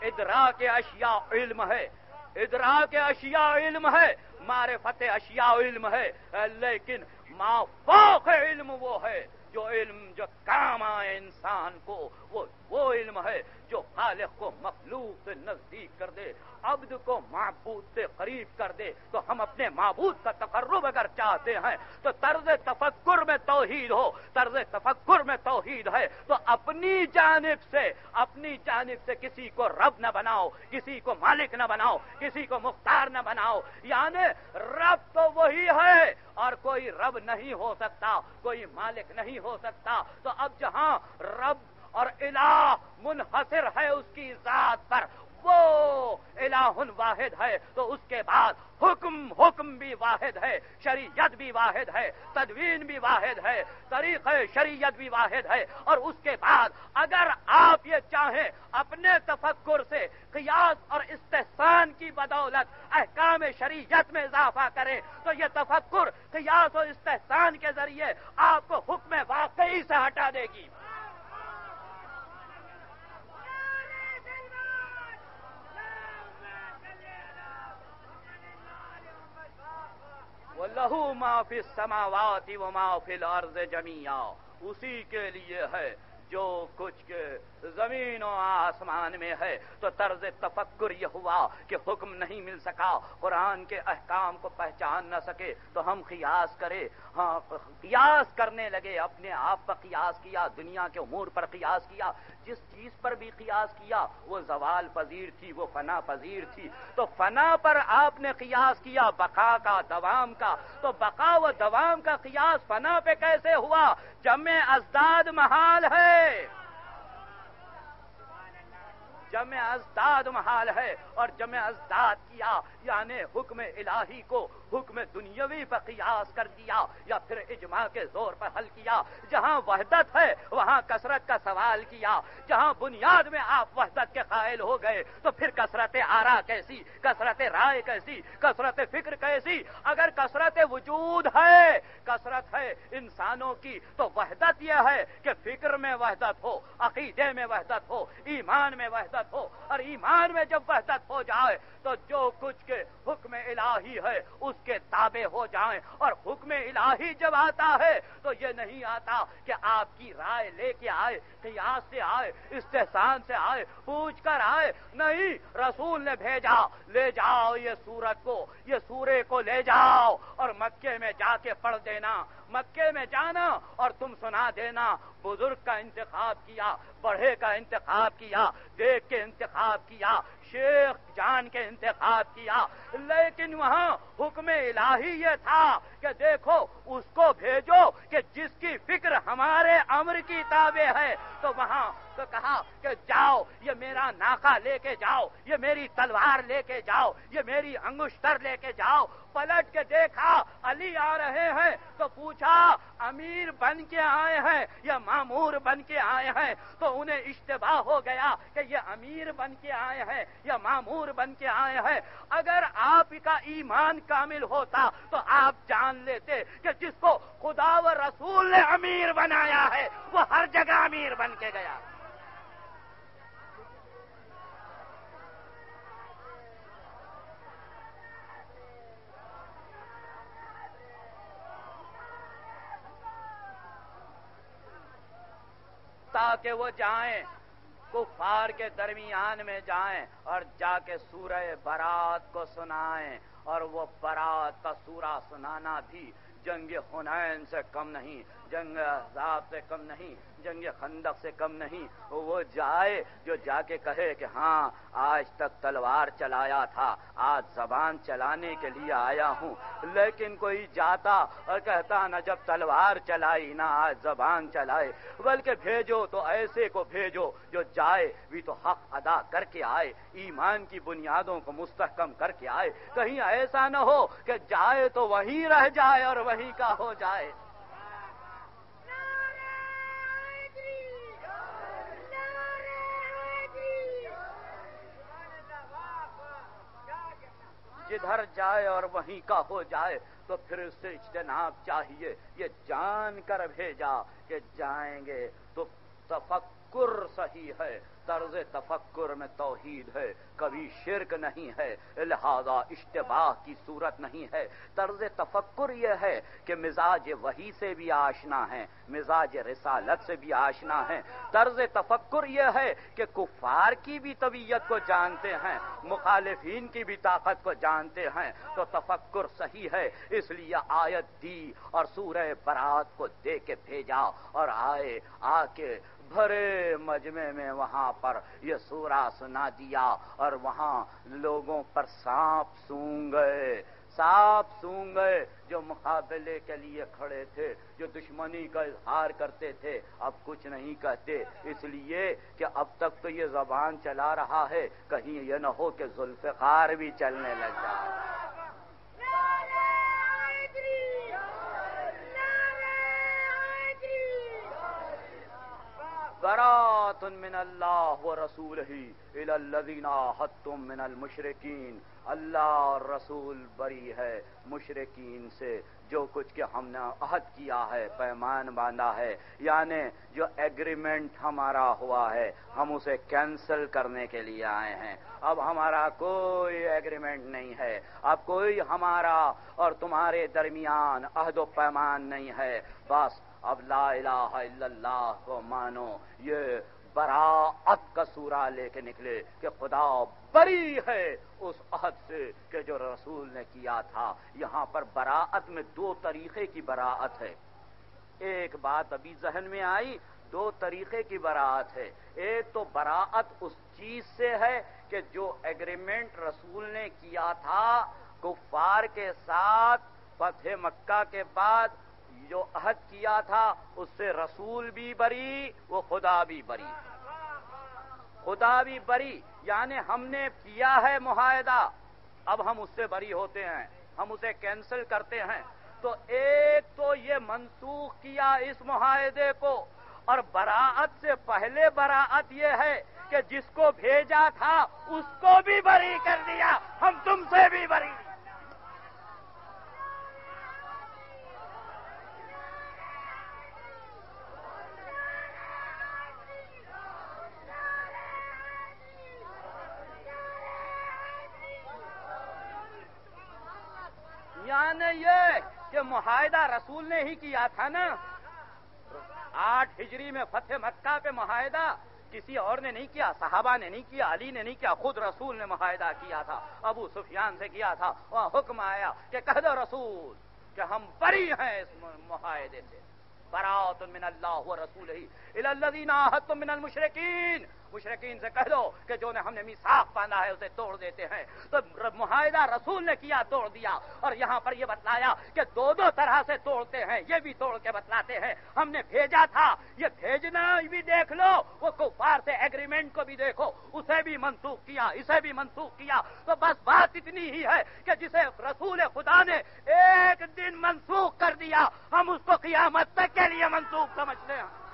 ادرا کے اشیاء علم ہے۔ ادرا کے اشیاء علم ہے۔ معرفت فتح اشیاء علم ہے۔ لیکن ما فوق علم وہ ہے جو علم، جو کام آئے انسان کو، وہ وہ علم ہے جو خالق کو مخلوق سے نزدیک کر دے، عبد کو معبود سے قریب کر دے۔ تو ہم اپنے معبود کا تقرب اگر چاہتے ہیں، تو طرز تفکر میں توحید ہو۔ طرز تفکر میں توحید ہے۔ تو اپنی جانب سے، اپنی جانب سے کسی کو رب نہ بناؤ، کسی کو مالک نہ بناؤ، کسی کو مختار نہ بناؤ۔ یعنی رب تو وہی ہے اور کوئی رب نہیں ہو سکتا، کوئی مالک نہیں ہو سکتا۔ تو اب جہاں رب اور الہ منحصر ہے اس کی ذات پر۔ وہ الہ واحد ہے، تو اس کے بعد حکم حکم بھی واحد ہے، شریعت بھی واحد ہے، تدوین بھی واحد ہے، طریق شریعت بھی واحد ہے۔ اور اس کے بعد اگر آپ یہ چاہیں، اپنے تفکر سے قیاس اور استحسان کی بدولت، احکام شریعت میں اضافہ کریں، تو یہ تفکر، قیاس اور استحسان کے ذریعے آپ کو حکم واقعی سے ہٹا دے گی۔ لہو ما فِي السَّمَاوَاتِ وَمَا فِي الْأَرْضِ جَمِيعًا۔ اسی کے لیے ہے جو کچھ کے زمین و آسمان میں ہے تو طرز تفکر یہ ہوا کہ حکم نہیں مل سکا، قرآن کے احکام کو پہچان نہ سکے تو ہم قیاس کرے۔ ہاں قیاس کرنے لگے، اپنے آپ پر قیاس کیا، دنیا کے امور پر قیاس کیا۔ جس چیز پر بھی قیاس کیا، وہ زوال پذیر تھی، وہ فنا پذیر تھی۔ تو فنا پر آپ نے قیاس کیا، بقا کا، دوام کا۔ تو بقا و دوام کا قیاس فنا پہ کیسے ہوا؟ جمع ازداد محال ہے۔ جمع ازداد محال ہے اور جمع ازداد کیا یعنی حکم الہی کو حکم دنیاوی پر قیاس کر دیا یا پھر اجماع کے زور پر حل کیا۔ جہاں وحدت ہے، وہاں کثرت کا سوال کیا۔ جہاں بنیاد میں آپ وحدت کے قائل ہو گئے، تو پھر کثرت آرا کیسی؟ کثرت رائے کیسی؟ کثرت فکر کیسی؟ اگر کثرت وجود ہے، کثرت ہے انسانوں کی، تو وحدت یہ ہے کہ فکر میں وحدت ہو، عقیدے میں وحدت ہو، ایمان میں وحدت ہو۔ اور ایمان میں جب وحدت ہو جائے، تو جو کچھ کے حکم الہی ہے، اس اس کے تابع ہو جائیں اور حکم الہی جب آتا ہے تو یہ نہیں آتا کہ آپ کی رائے لے کے آئے، قیاس سے آئے، استحسان سے آئے، پوچھ کر آئے، نہیں، رسول نے بھیجا، لے جاؤ یہ سورت کو، یہ سورے کو لے جاؤ اور مکے میں جا کے پڑھ دینا، مکے میں جانا اور تم سنا دینا، بزرگ کا انتخاب کیا، بڑھے کا انتخاب کیا، دیکھ کے انتخاب کیا شیخ جان کے انتخاب کیا، لیکن وہاں حکم الہی یہ تھا کہ دیکھو، اس کو بھیجو کہ جس کی فکر ہمارے امر کی تابع ہے، تو وہاں تو کہا کہ جاؤ، یہ میرا ناکا لے کے جاؤ، یہ میری تلوار لے کے جاؤ، یہ میری انگشتر لے کے جاؤ۔ پلٹ کے دیکھا، علی آ رہے ہیں تو پوچھا، امیر بن کے آئے ہیں یا معمور بن کے آئے ہیں؟ تو انہیں اشتباہ ہو گیا کہ یہ امیر بن کے آئے ہیں یا معمور بن کے آئے ہیں۔ اگر آپ کا ایمان کامل ہوتا تو آپ جان لیتے کہ جس کو خدا و رسول نے امیر بنایا ہے، وہ ہر جگہ امیر بن کے گیا۔ تاکہ وہ جائیں، کفار کے درمیان میں جائیں اور جا کے سورہ برات کو سنائیں اور وہ برات کا سورہ سنانا بھی جنگ حنین سے کم نہیں۔ جنگ عذاب سے کم نہیں، جنگ خندق سے کم نہیں۔ وہ جائے جو جا کے کہے کہ ہاں آج تک تلوار چلایا تھا، آج زبان چلانے کے لیے آیا ہوں۔ لیکن کوئی جاتا اور کہتا نہ جب تلوار چلائی نہ آج زبان چلائے۔ بلکہ بھیجو تو ایسے کو بھیجو جو جائے، بھی تو حق ادا کر کے آئے۔ ایمان کی بنیادوں کو مستحکم کر کے آئے۔ کہیں ایسا نہ ہو کہ جائے تو وہیں رہ جائے اور وہیں کا ہو جائے۔ جدھر جائے اور وہیں کا ہو جائے، تو پھر اس سے اجتناب چاہیے۔ یہ جان کر بھیجا کہ جائیں گے تو تفکر صحیح ہے۔ طرز تفکر میں توحید ہے، کبھی شرک نہیں ہے، لہذا اشتباہ کی صورت نہیں ہے۔ طرز تفکر یہ ہے کہ مزاج وہی سے بھی آشنا ہے مزاج رسالت سے بھی آشنا ہے طرز تفکر یہ ہے کہ کفار کی بھی طبیعت کو جانتے ہیں، مخالفین کی بھی طاقت کو جانتے ہیں۔ تو تفکر صحیح ہے، اس لیے آیت دی اور سورہ برات کو دے کے بھیجا اور آئے، آ کے بھرے مجمے میں وہاں پر یہ سورا سنا دیا اور وہاں لوگوں پر سانپ سونگ گئے۔ سانپ سونگ گئے جو مقابلے کے لیے کھڑے تھے، جو دشمنی کا اظہار کرتے تھے۔ اب کچھ نہیں کہتے، اس لیے کہ اب تک تو یہ زبان چلا رہا ہے۔ کہیں یہ نہ ہو کہ ذوالفقار بھی چلنے لگ جائے۔ برات من اللہ و رسول ہی تم من المشرقین اللہ اور رسول بری ہے مشرقین سے، جو کچھ کہ ہم نے عہد کیا ہے، پیمان باندھا ہے۔ یعنی جو ایگریمنٹ ہمارا ہوا ہے، ہم اسے کینسل کرنے کے لیے آئے ہیں۔ اب ہمارا کوئی ایگریمنٹ نہیں ہے۔ اب کوئی ہمارا اور تمہارے درمیان عہد و پیمان نہیں ہے۔ بس اب لا الہ الا اللہ کو مانو۔ یہ براعت کا سورا لے کے نکلے کہ خدا بری ہے اس عہد سے کہ جو رسول نے کیا تھا۔ یہاں پر براعت میں دو طریقے کی براعت ہے۔ ایک بات ابھی ذہن میں آئی، دو طریقے کی براعت ہے۔ ایک تو براعت اس چیز سے ہے کہ جو ایگریمنٹ رسول نے کیا تھا کفار کے ساتھ، فتح مکہ کے بعد جو عہد کیا تھا، اس سے رسول بھی بری، وہ خدا بھی بری۔ خدا بھی بری یعنی ہم نے کیا ہے معاہدہ؟ اب ہم اس سے بری ہوتے ہیں، ہم اسے کینسل کرتے ہیں۔ تو ایک تو یہ منسوخ کیا اس معاہدے کو، اور براعت سے پہلے براعت یہ ہے کہ جس کو بھیجا تھا، اس کو بھی بری کر دیا ہم تم سے بھی بری یہ کہ معاہدہ رسول نے ہی کیا تھا نا؟ آٹھ ہجری میں فتح مکہ پہ معاہدہ کسی اور نے نہیں کیا، صحابہ نے نہیں کیا، علی نے نہیں کیا، خود رسول نے معاہدہ کیا تھا، ابو سفیان سے کیا تھا، وہاں حکم آیا کہ کہہ دو رسول کہ ہم بری ہیں اس معاہدے سے۔ براؤ من اللہ رسول ہی من المشرقین مشرقین سے کہہ دو کہ جو نے ہم نے میساخ باندھا ہے اسے توڑ دیتے ہیں۔ تو معاہدہ رسول نے کیا، توڑ دیا۔ اور یہاں پر یہ بتلایا کہ دو دو طرح سے توڑتے ہیں، یہ بھی توڑ کے بتلاتے ہیں۔ ہم نے بھیجا تھا، یہ بھیجنا بھی دیکھ لو، وہ کفار سے ایگریمنٹ کو بھی دیکھو۔ اسے بھی منسوخ کیا، اسے بھی منسوخ کیا۔ تو بس بات اتنی ہی ہے کہ جسے رسول خدا نے ایک دن منسوخ کر دیا، ہم اس کو قیامت تک کے لیے منسوخ سمجھتے ہیں۔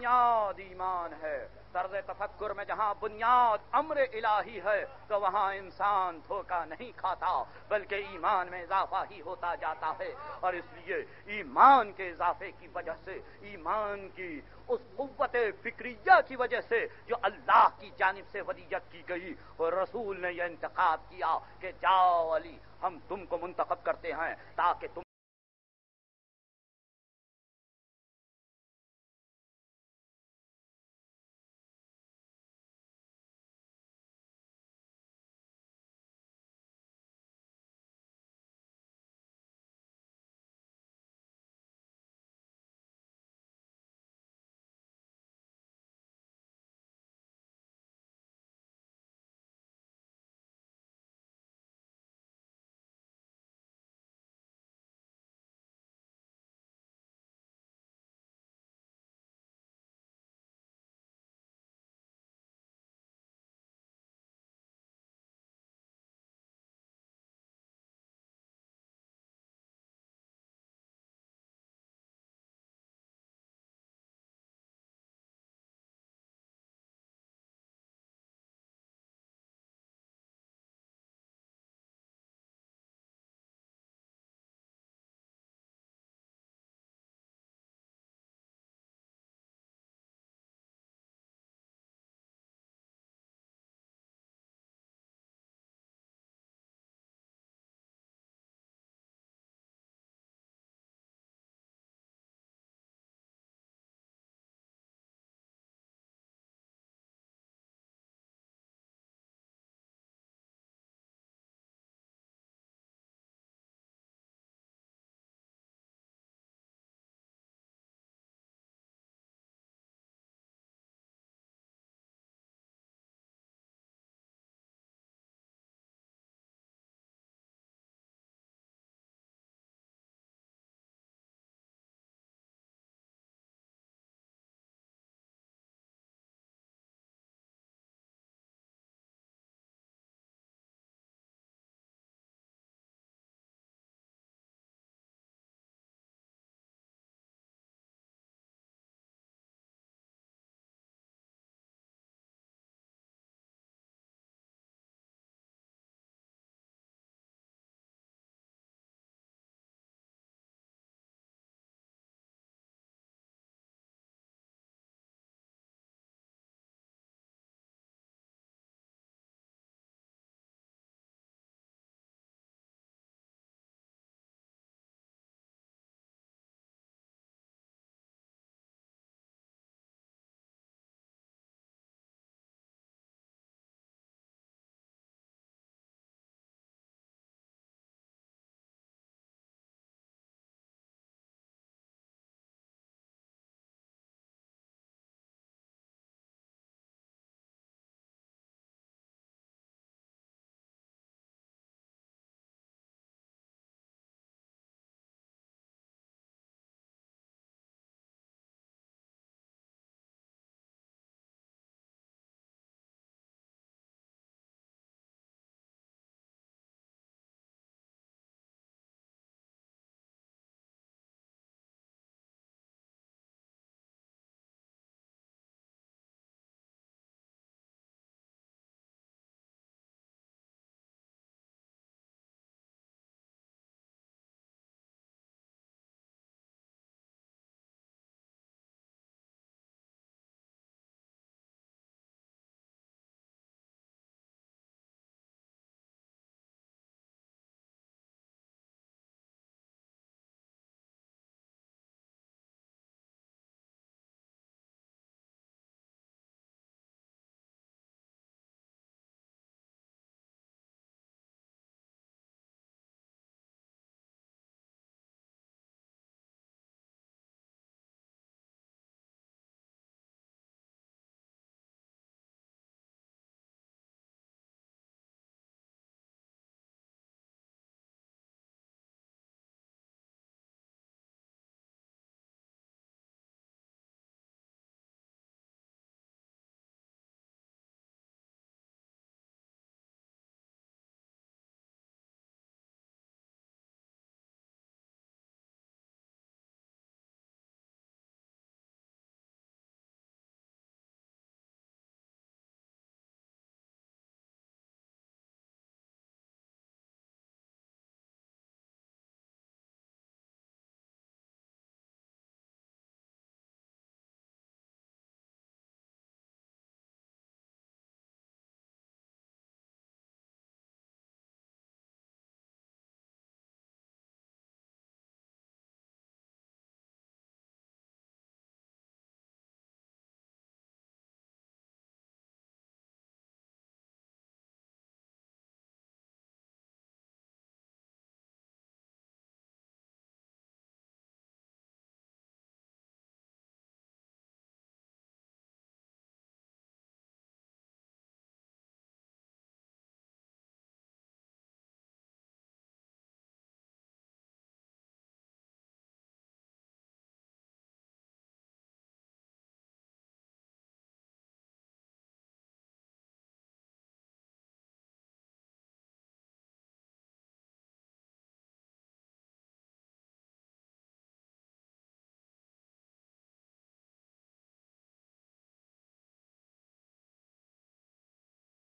بنیاد ایمان ہے۔ طرز تفکر میں جہاں بنیاد امر الہی ہے، تو وہاں انسان دھوکہ نہیں کھاتا، بلکہ ایمان میں اضافہ ہی ہوتا جاتا ہے۔ اور اس لیے ایمان کے اضافے کی وجہ سے، ایمان کی اس قوت فکریہ کی وجہ سے جو اللہ کی جانب سے ودیت کی گئی اور رسول نے یہ انتخاب کیا کہ جاؤ علی، ہم تم کو منتخب کرتے ہیں تاکہ تم